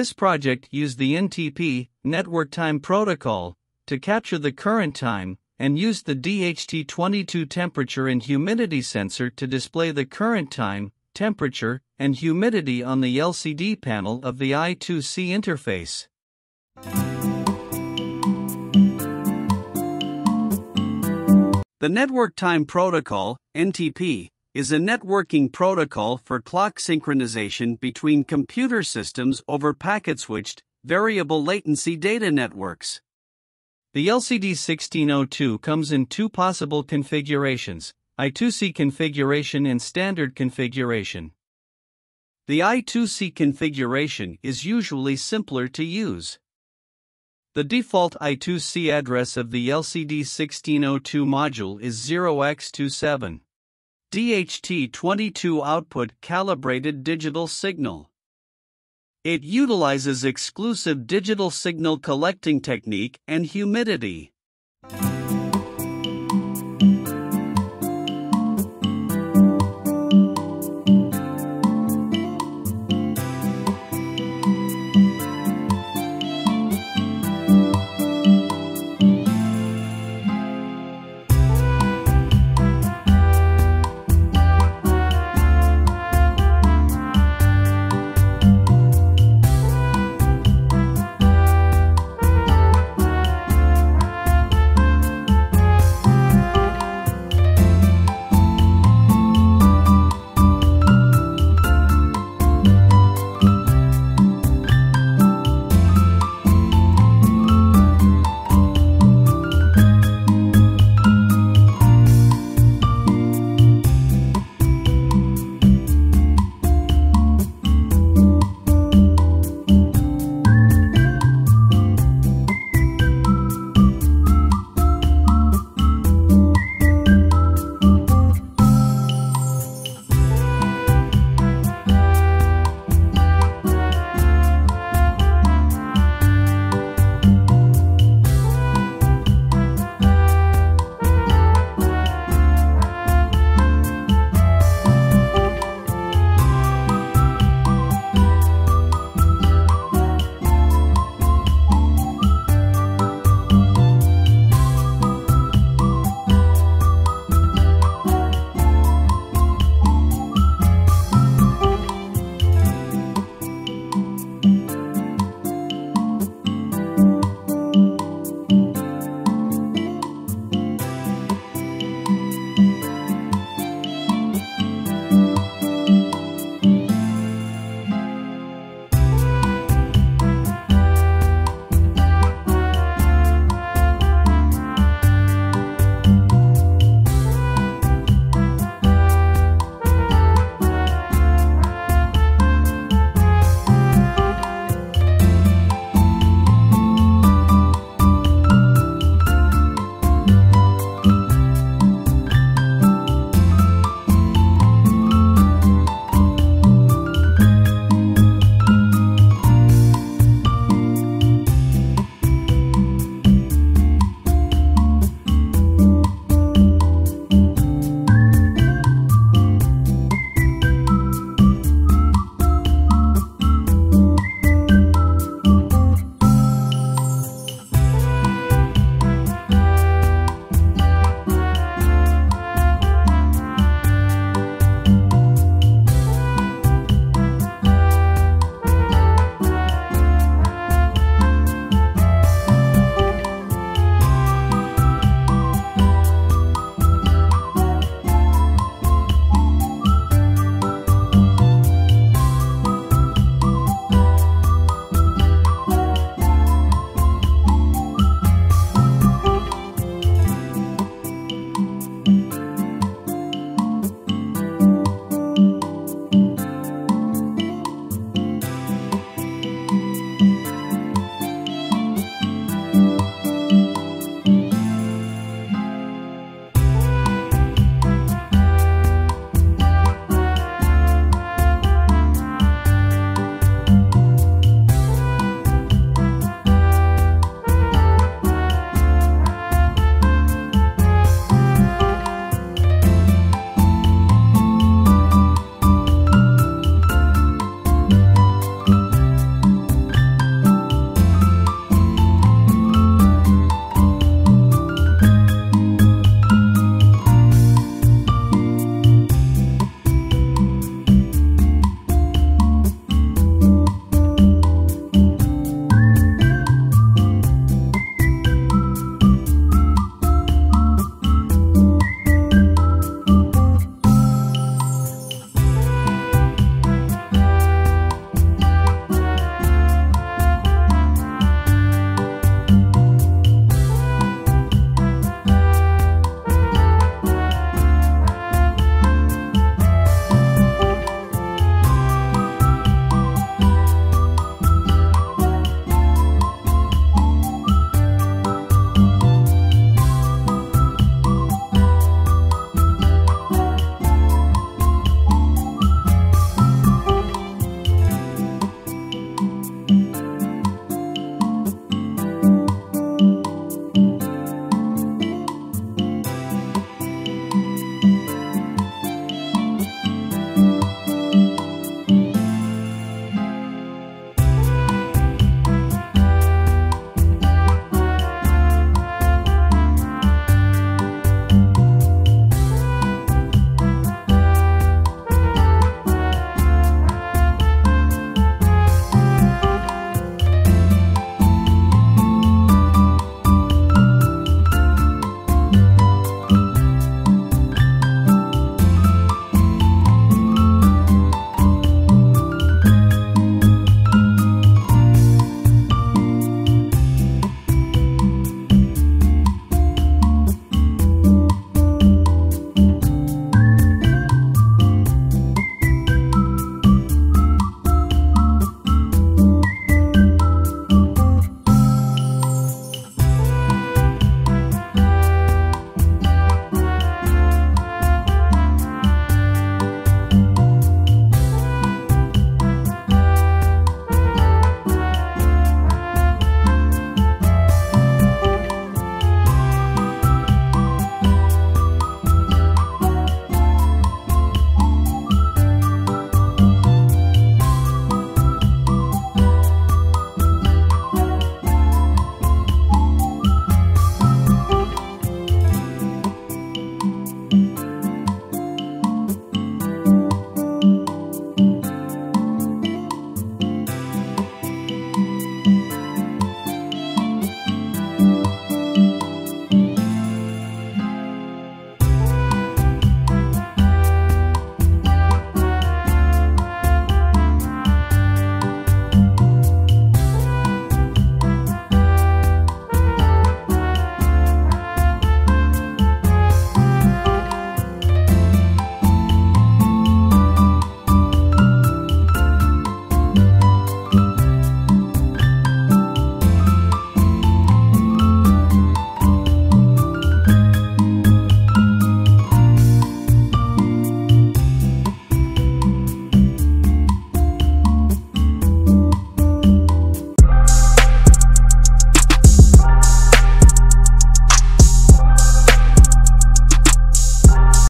This project used the NTP, Network Time Protocol, to capture the current time and used the DHT22 temperature and humidity sensor to display the current time, temperature, and humidity on the LCD panel of the I2C interface. The Network Time Protocol, NTP, is a networking protocol for clock synchronization between computer systems over packet switched, variable latency data networks. The LCD 1602 comes in two possible configurations I2C configuration and standard configuration. The I2C configuration is usually simpler to use. The default I2C address of the LCD 1602 module is 0x27. DHT22 output calibrated digital signal. It utilizes exclusive digital signal collecting technique and humidity.